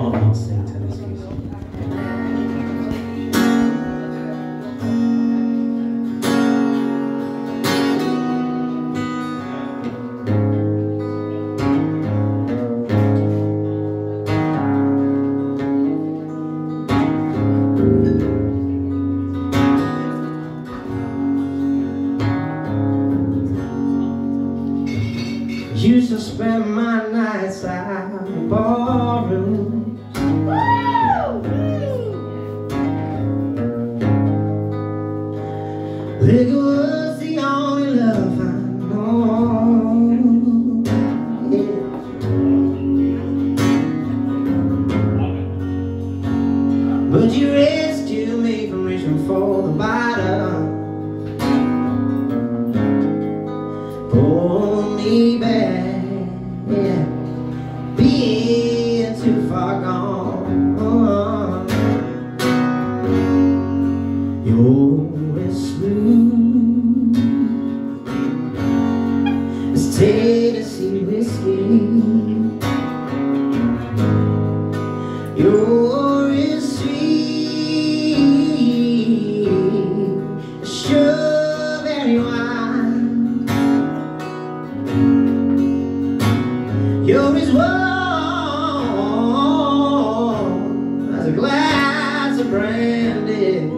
can't not sing. Used to spend my nights out in Liquor was the only love I know. But you rescued me from reaching for the bottom Pull me back, yeah. Tennessee whiskey. You're as sweet strawberry wine. You're as warm as a glass of brandy.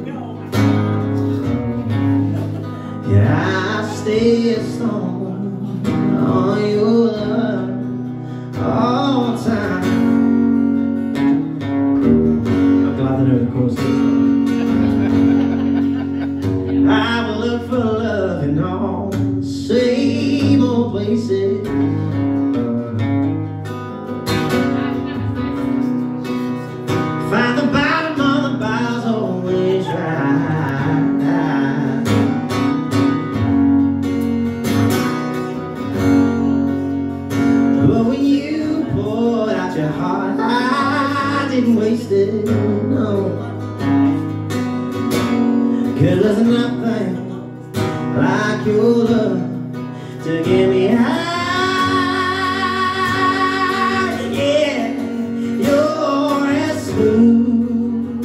Yeah, I stay a stone on your I didn't waste it, no. Cause there's nothing like your love to get me high. Yeah, you're as smooth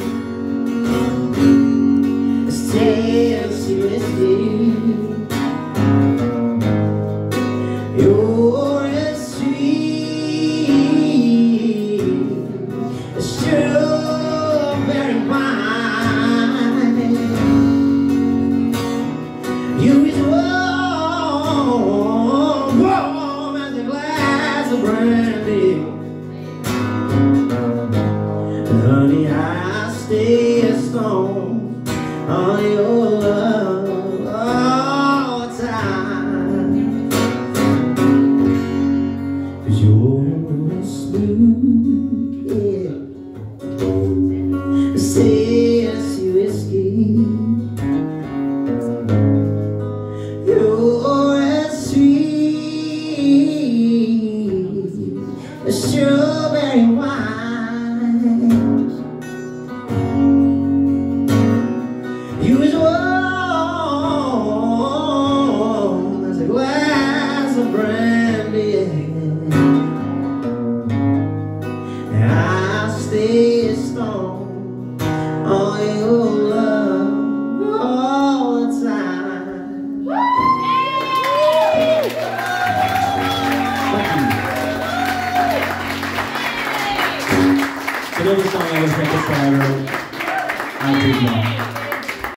as Tennessee. You're glass of brandy. Honey, I stay strawberry wine. Another song was making I wrote. I did not.